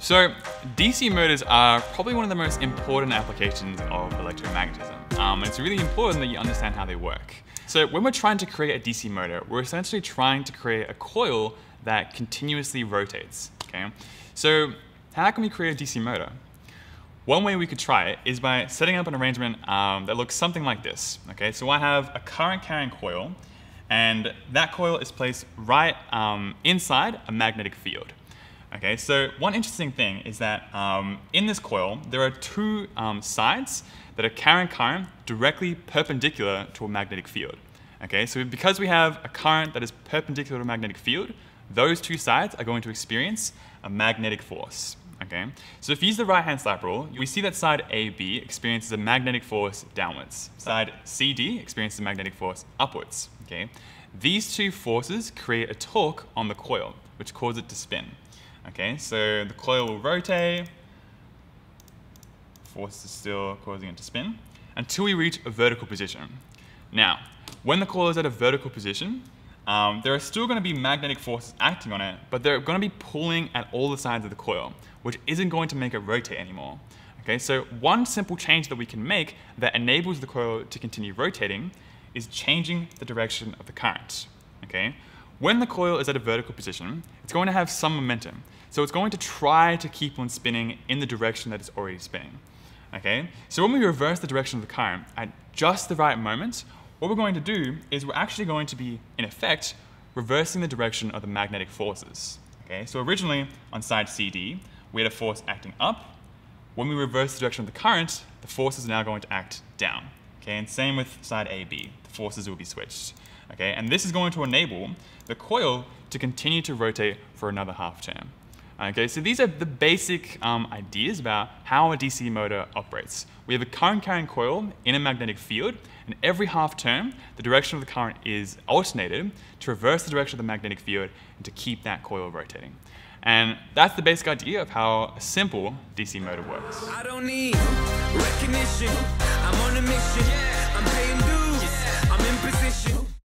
So DC motors are probably one of the most important applications of electromagnetism. Um, it's really important that you understand how they work. So when we're trying to create a DC motor, we're essentially trying to create a coil that continuously rotates, okay? So how can we create a DC motor? One way we could try it is by setting up an arrangement um, that looks something like this, okay? So I have a current carrying coil, and that coil is placed right um, inside a magnetic field. Okay, so one interesting thing is that um, in this coil, there are two um, sides that are carrying current directly perpendicular to a magnetic field. Okay, so because we have a current that is perpendicular to a magnetic field, those two sides are going to experience a magnetic force. Okay, so if you use the right-hand side rule, we see that side AB experiences a magnetic force downwards. Side CD experiences a magnetic force upwards. Okay, these two forces create a torque on the coil, which causes it to spin. Okay, so the coil will rotate, force is still causing it to spin, until we reach a vertical position. Now, when the coil is at a vertical position, um, there are still going to be magnetic forces acting on it, but they're going to be pulling at all the sides of the coil, which isn't going to make it rotate anymore. Okay, so one simple change that we can make that enables the coil to continue rotating is changing the direction of the current. Okay, when the coil is at a vertical position, it's going to have some momentum. So it's going to try to keep on spinning in the direction that it's already spinning. Okay? So when we reverse the direction of the current at just the right moment, what we're going to do is we're actually going to be, in effect, reversing the direction of the magnetic forces. Okay? So originally, on side CD, we had a force acting up. When we reverse the direction of the current, the force is now going to act down. Okay? And same with side AB. Forces will be switched. Okay, and this is going to enable the coil to continue to rotate for another half turn. Okay, so these are the basic um, ideas about how a DC motor operates. We have a current carrying coil in a magnetic field, and every half turn, the direction of the current is alternated to reverse the direction of the magnetic field and to keep that coil rotating. And that's the basic idea of how a simple DC motor works. Mission.